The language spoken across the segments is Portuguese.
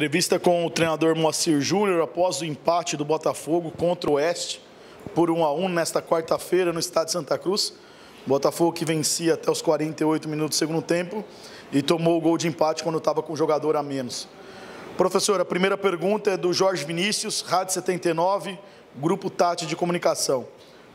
Entrevista com o treinador Moacir Júnior após o empate do Botafogo contra o Oeste por 1 a 1 nesta quarta-feira no estádio Santa Cruz. Botafogo que vencia até os 48 minutos do segundo tempo e tomou o gol de empate quando estava com o jogador a menos. Professor, a primeira pergunta é do Jorge Vinícius, Rádio 79, Grupo Tati de Comunicação.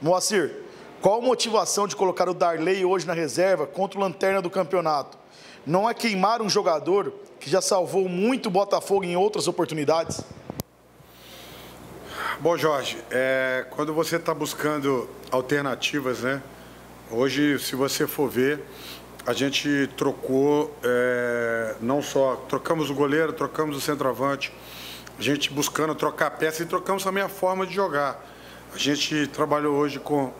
Moacir, qual a motivação de colocar o Darley hoje na reserva contra o Lanterna do campeonato? Não é queimar um jogador que já salvou muito o Botafogo em outras oportunidades? Bom, Jorge, é, quando você está buscando alternativas, né? Hoje, se você for ver, a gente trocou, é, não só trocamos o goleiro, trocamos o centroavante, a gente buscando trocar peça e trocamos também a forma de jogar. A gente trabalhou hoje com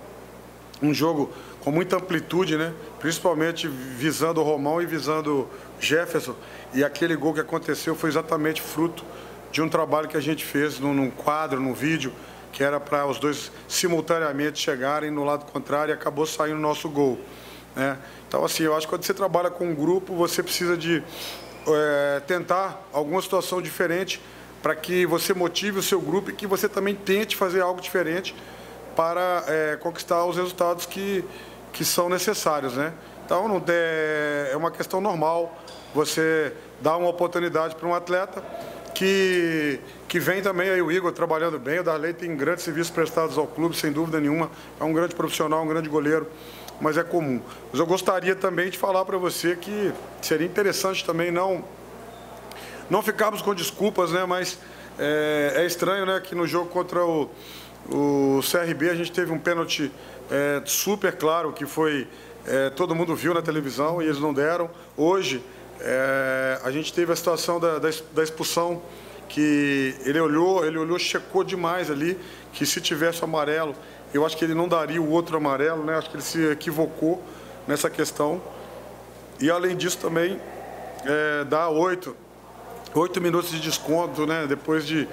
um jogo com muita amplitude, né? principalmente visando o Romão e visando Jefferson. E aquele gol que aconteceu foi exatamente fruto de um trabalho que a gente fez num, quadro, num vídeo, que era para os dois simultaneamente chegarem no lado contrário e acabou saindo o nosso gol. Né? Então, assim, eu acho que quando você trabalha com um grupo, você precisa de é, tentar alguma situação diferente para que você motive o seu grupo e que você também tente fazer algo diferente para é, conquistar os resultados que, que são necessários, né? Então, não é, uma questão normal você dar uma oportunidade para um atleta que, que vem também aí o Igor trabalhando bem, o Darley tem grandes serviços prestados ao clube, sem dúvida nenhuma, é um grande profissional, um grande goleiro, mas é comum. Mas eu gostaria também de falar para você que seria interessante também não, não ficarmos com desculpas, né? Mas é, é estranho, né, que no jogo contra o, o CRB a gente teve um pênalti é, super claro que foi é, todo mundo viu na televisão e eles não deram. Hoje é, a gente teve a situação da, da, da, expulsão que ele olhou, ele olhou, checou demais ali que se tivesse amarelo, eu acho que ele não daria o outro amarelo, né? Acho que ele se equivocou nessa questão. E além disso também é, dá oito, oito minutos de desconto, né? Depois de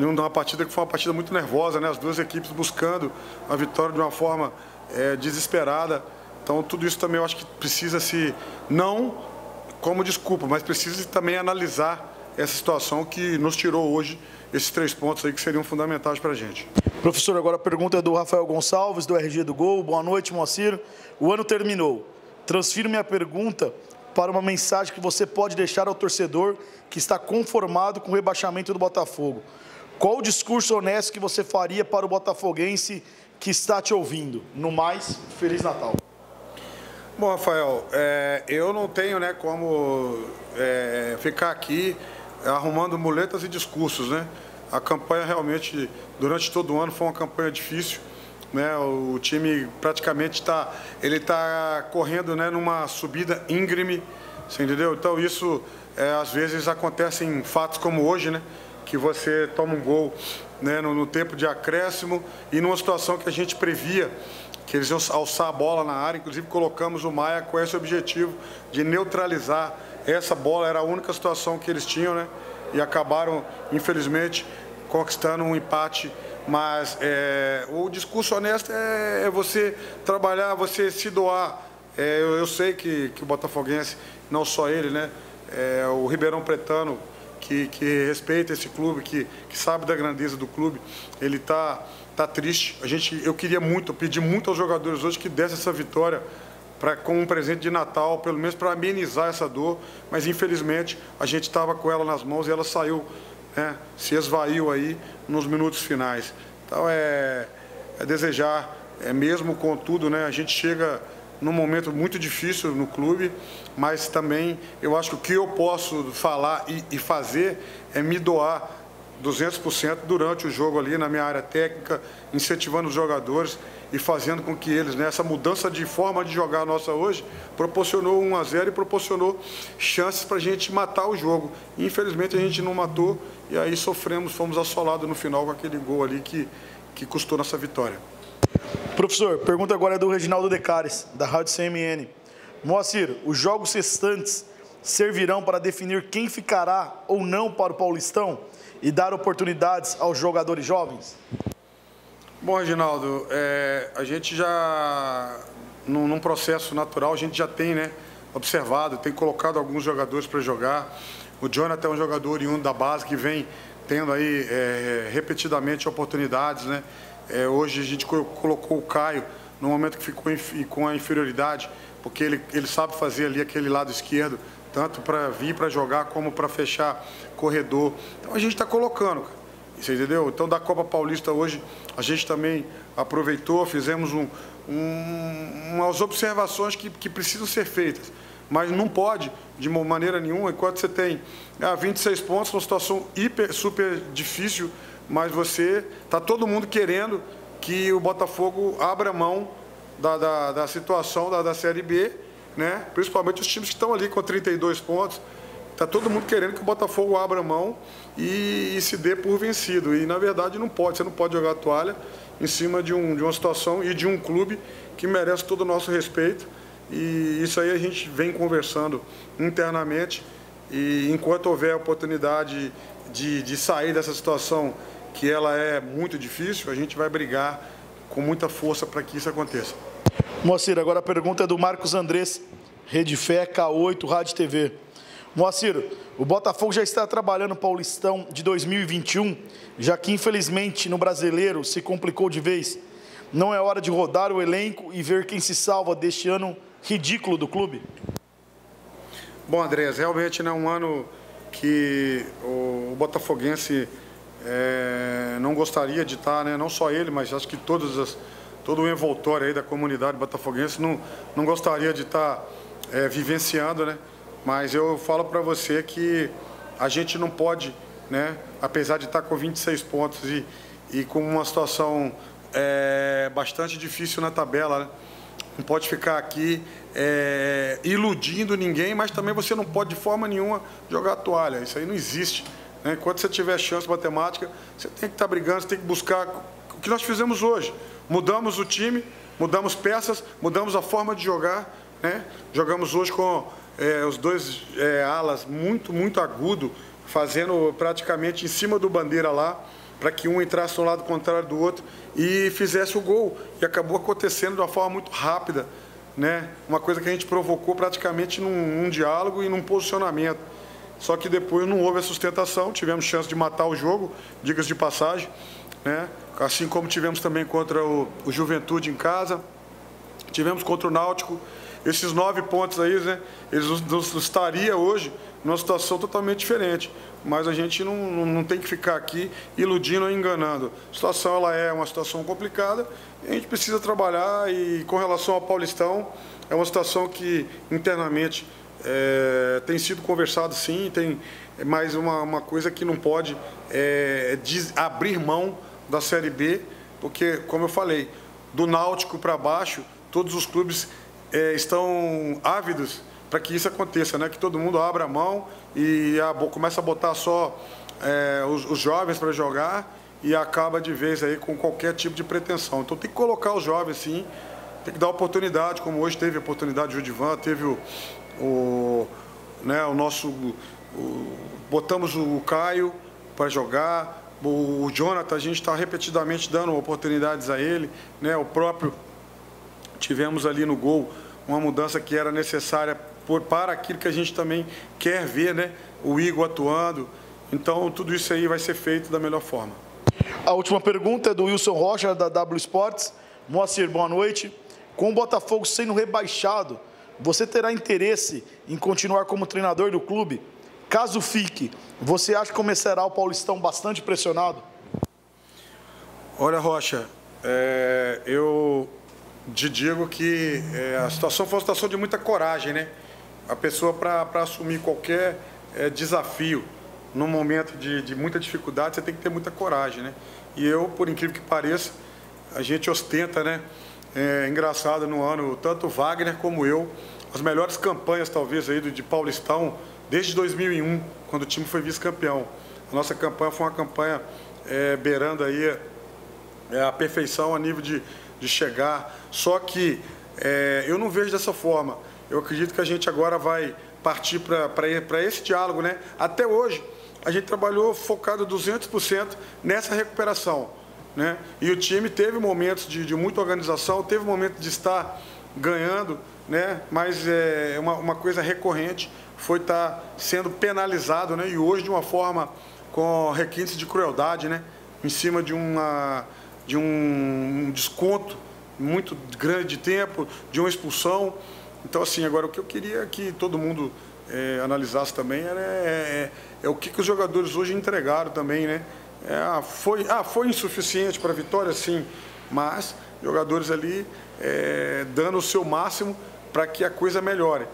numa partida que foi uma partida muito nervosa, né? As duas equipes buscando a vitória de uma forma é, desesperada. Então tudo isso também eu acho que precisa se não como desculpa, mas precisa também analisar essa situação que nos tirou hoje esses três pontos aí que seriam fundamentais para a gente. Professor, agora a pergunta é do Rafael Gonçalves, do RG do Gol. Boa noite, Moacir. O ano terminou. Transfiro minha pergunta para uma mensagem que você pode deixar ao torcedor que está conformado com o rebaixamento do Botafogo. Qual o discurso honesto que você faria para o botafoguense que está te ouvindo? No mais, Feliz Natal. Bom, Rafael, é, eu não tenho né, como é, ficar aqui arrumando muletas e discursos. Né? A campanha realmente, durante todo o ano, foi uma campanha difícil. Né? O time praticamente está tá correndo né, numa subida íngreme, você entendeu? Então isso é, às vezes acontece em fatos como hoje, né? Que você toma um gol né, no, no, tempo de acréscimo e numa situação que a gente previa que eles iam alçar a bola na área, inclusive colocamos o Maia com esse objetivo de neutralizar essa bola, era a única situação que eles tinham, né? E acabaram, infelizmente, conquistando um empate. Mas é, o discurso honesto é, é, você trabalhar, você se doar. É, eu, eu, sei que, que o Botafoguense, não só ele, né? É, o Ribeirão Pretano que, que respeita esse clube, que, que sabe da grandeza do clube, ele está tá triste. A gente, eu queria muito, eu pedi muito aos jogadores hoje que desse essa vitória para com um presente de Natal, pelo menos para amenizar essa dor, mas infelizmente a gente estava com ela nas mãos e ela saiu, né, se esvaiu aí nos minutos finais. Então é, é desejar, é mesmo com tudo, né, a gente chega num momento muito difícil no clube, mas também eu acho que o que eu posso falar e, e fazer é me doar 200% durante o jogo ali na minha área técnica, incentivando os jogadores e fazendo com que eles, né, essa mudança de forma de jogar nossa hoje, proporcionou 1 a 0 e proporcionou chances para a gente matar o jogo. Infelizmente a gente não matou e aí sofremos, fomos assolados no final com aquele gol ali que, que custou nossa vitória. Professor, pergunta agora é do Reginaldo Decares, da Rádio CMN. Moacir, os jogos restantes servirão para definir quem ficará ou não para o Paulistão e dar oportunidades aos jogadores jovens? Bom, Reginaldo, é, a gente já, num, num, processo natural, a gente já tem né, observado, tem colocado alguns jogadores para jogar. O Jonathan é um jogador oriundo da base que vem tendo aí é, repetidamente oportunidades, né? É, hoje a gente colocou o Caio no momento que ficou com a inferioridade, porque ele, ele sabe fazer ali aquele lado esquerdo, tanto para vir para jogar como para fechar corredor. Então a gente está colocando. Você entendeu? Então da Copa Paulista hoje a gente também aproveitou, fizemos um, um, umas observações que, que precisam ser feitas. Mas não pode, de maneira nenhuma, enquanto você tem ah, 26 pontos, uma situação hiper, super difícil, mas você, está todo mundo querendo que o Botafogo abra mão da, da, da situação da, da Série B, né? principalmente os times que estão ali com 32 pontos. Está todo mundo querendo que o Botafogo abra mão e, e, se dê por vencido. E, na verdade, não pode. Você não pode jogar a toalha em cima de, um, de uma situação e de um clube que merece todo o nosso respeito. E isso aí a gente vem conversando internamente. E enquanto houver oportunidade de, de sair dessa situação, que ela é muito difícil, a gente vai brigar com muita força para que isso aconteça. Moacir, agora a pergunta é do Marcos Andrés, Rede Fé, K8, Rádio TV. Moacir, o Botafogo já está trabalhando o Paulistão de 2021, já que infelizmente no brasileiro se complicou de vez. Não é hora de rodar o elenco e ver quem se salva deste ano ridículo do clube? Bom, Andrés, realmente é um ano que o Botafoguense é, não gostaria de estar, né? não só ele, mas acho que todas as, todo o envoltório aí da comunidade botafoguense não, não gostaria de estar é, vivenciando, né? Mas eu falo para você que a gente não pode, né? apesar de estar com 26 pontos e, e com uma situação é, bastante difícil na tabela, né? não pode ficar aqui é, iludindo ninguém, mas também você não pode de forma nenhuma jogar toalha. Isso aí não existe. Né? Enquanto você tiver chance matemática, você tem que estar brigando, você tem que buscar o que nós fizemos hoje. Mudamos o time, mudamos peças, mudamos a forma de jogar. Né? Jogamos hoje com é, os dois é, alas muito, muito agudo, fazendo praticamente em cima do bandeira lá, para que um entrasse no lado contrário do outro e fizesse o gol. E acabou acontecendo de uma forma muito rápida. Né? Uma coisa que a gente provocou praticamente num, num diálogo e num posicionamento. Só que depois não houve a sustentação, tivemos chance de matar o jogo, dicas de passagem, né? assim como tivemos também contra o, o Juventude em casa, tivemos contra o Náutico, esses nove pontos aí, né, eles nos, estaria hoje numa situação totalmente diferente. Mas a gente não, não, não, tem que ficar aqui iludindo ou enganando. A situação ela é uma situação complicada a gente precisa trabalhar e com relação ao Paulistão, é uma situação que internamente é, tem sido conversado sim, tem mais uma, uma coisa que não pode é, abrir mão da Série B, porque, como eu falei, do Náutico para baixo, todos os clubes é, estão ávidos para que isso aconteça, né? que todo mundo abra a mão e a, começa a botar só é, os, os jovens para jogar e acaba de vez aí com qualquer tipo de pretensão. Então tem que colocar os jovens sim, tem que dar oportunidade, como hoje teve a oportunidade de Judivan, teve o, o, né, o nosso. O, botamos o Caio para jogar, o Jonathan, a gente está repetidamente dando oportunidades a ele, né, o próprio tivemos ali no gol uma mudança que era necessária por, para aquilo que a gente também quer ver, né? O Igor atuando. Então, tudo isso aí vai ser feito da melhor forma. A última pergunta é do Wilson Rocha, da W Sports. Moacir, boa noite. Com o Botafogo sendo rebaixado, você terá interesse em continuar como treinador do clube? Caso fique, você acha que começará o Paulistão bastante pressionado? Olha, Rocha, é, eu te digo que é, a situação foi uma situação de muita coragem, né? A pessoa, para assumir qualquer é, desafio, num momento de, de muita dificuldade, você tem que ter muita coragem, né? E eu, por incrível que pareça, a gente ostenta, né? É engraçado no ano, tanto Wagner como eu, as melhores campanhas talvez aí de Paulistão desde 2001, quando o time foi vice-campeão. A nossa campanha foi uma campanha é, beirando aí é, a perfeição a nível de, de chegar. Só que é, eu não vejo dessa forma. Eu acredito que a gente agora vai partir para esse diálogo. Né? Até hoje, a gente trabalhou focado 200% nessa recuperação. Né? E o time teve momentos de, de muita organização, teve momentos de estar ganhando, né? mas é uma, uma coisa recorrente foi estar sendo penalizado, né? e hoje de uma forma com requintes de crueldade, né? em cima de, uma, de um desconto muito grande de tempo, de uma expulsão. Então, assim, agora o que eu queria que todo mundo é, analisasse também era, é, é, é, o que, que os jogadores hoje entregaram também, né? É, ah, foi, ah, foi insuficiente para a vitória, sim, mas jogadores ali é, dando o seu máximo para que a coisa melhore.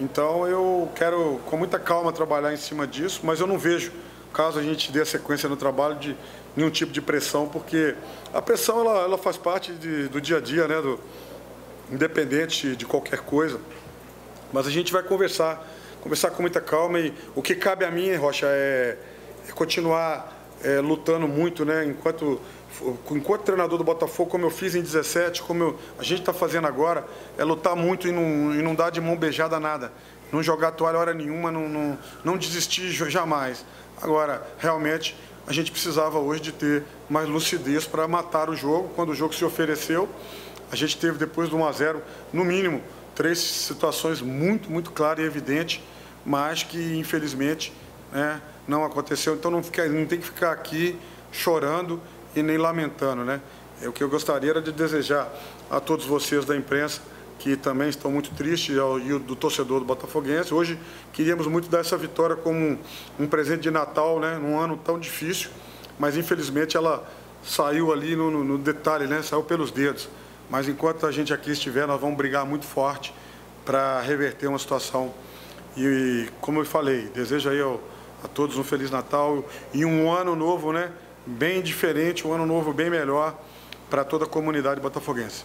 Então eu quero com muita calma trabalhar em cima disso, mas eu não vejo, caso a gente dê a sequência no trabalho, de nenhum tipo de pressão, porque a pressão ela, ela faz parte de, do dia a dia, né, do, independente de qualquer coisa. Mas a gente vai conversar, conversar com muita calma e o que cabe a mim, Rocha, é, é continuar é, lutando muito, né, enquanto enquanto treinador do Botafogo, como eu fiz em 17, como eu, a gente está fazendo agora, é lutar muito e não, e não dar de mão beijada nada. Não jogar toalha hora nenhuma, não, não, não desistir jamais. Agora, realmente, a gente precisava hoje de ter mais lucidez para matar o jogo. Quando o jogo se ofereceu, a gente teve depois do 1 a 0 no mínimo, três situações muito, muito claras e evidentes, mas que infelizmente né, não aconteceu. Então não, fica, não tem que ficar aqui chorando e nem lamentando. Né? O que eu gostaria era de desejar a todos vocês da imprensa que também estão muito tristes, e do torcedor do Botafoguense. Hoje queríamos muito dar essa vitória como um, presente de Natal, né, num ano tão difícil, mas infelizmente ela saiu ali no, no, no detalhe, né, saiu pelos dedos. Mas enquanto a gente aqui estiver, nós vamos brigar muito forte para reverter uma situação. E, como eu falei, desejo aí ao, a todos um Feliz Natal e um ano novo, né? Bem diferente, um ano novo bem melhor para toda a comunidade botafoguense.